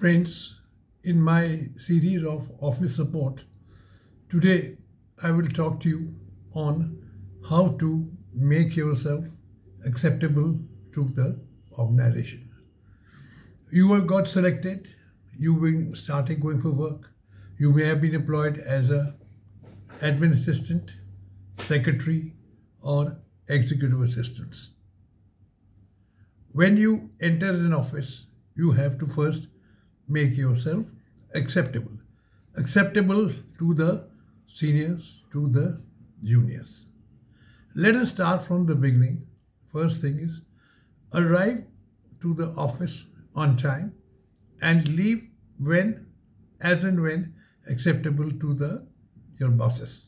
Friends, in my series of office support, today I will talk to you on how to make yourself acceptable to the organization. You have got selected, you've been started going for work, you may have been employed as a admin assistant, secretary, or executive assistants. When you enter an office, you have to first make yourself acceptable. Acceptable to the seniors, to the juniors. Let us start from the beginning. First thing is arrive to the office on time and leave when, as and when acceptable to the your bosses.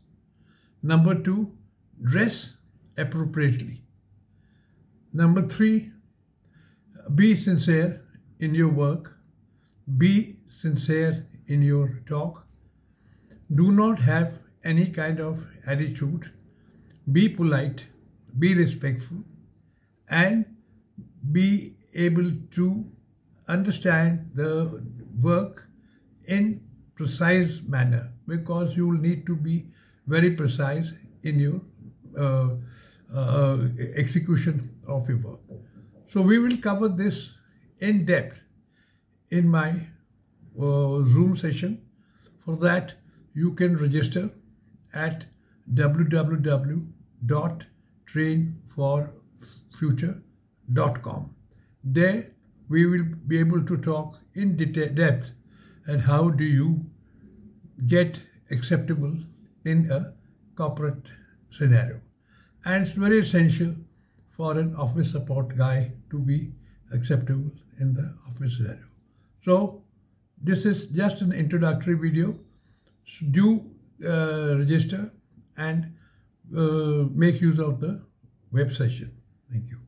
Number two, dress appropriately. Number three, be sincere in your work. Be sincere in your talk. Do not have any kind of attitude. Be polite, be respectful, and be able to understand the work in precise manner because you will need to be very precise in your uh, uh, execution of your work. So we will cover this in depth in my uh, Zoom session. For that, you can register at www.trainforfuture.com. There, we will be able to talk in depth and how do you get acceptable in a corporate scenario. And it's very essential for an office support guy to be acceptable in the office scenario. So this is just an introductory video. So do uh, register and uh, make use of the web session. Thank you.